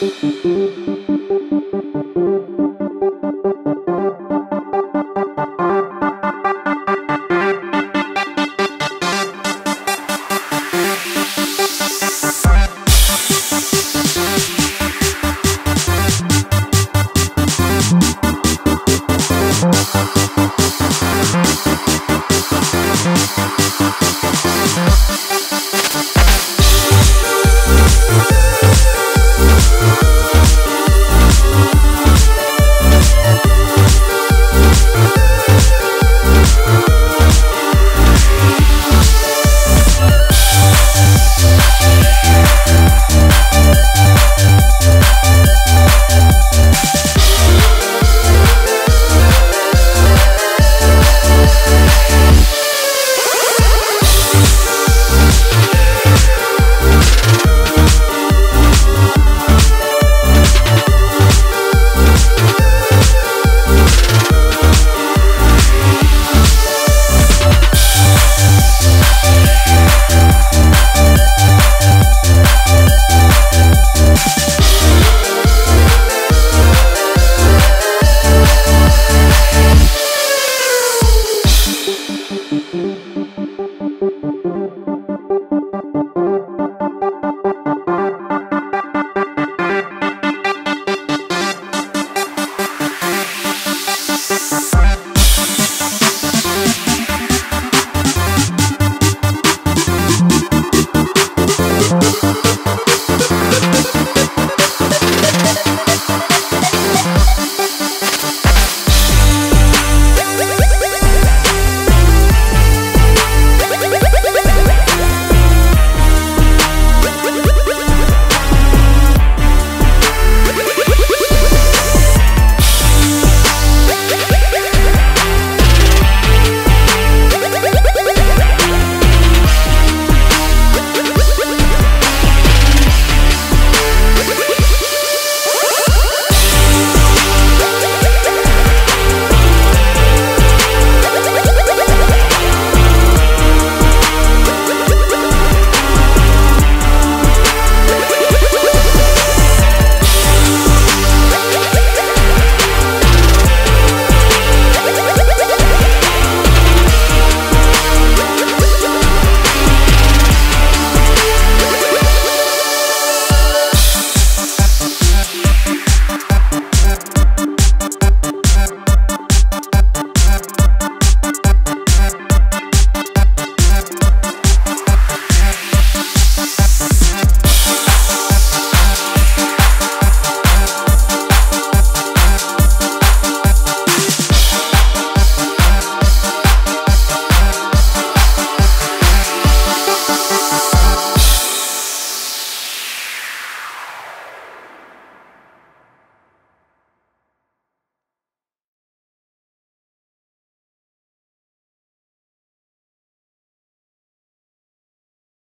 Thank YouTube.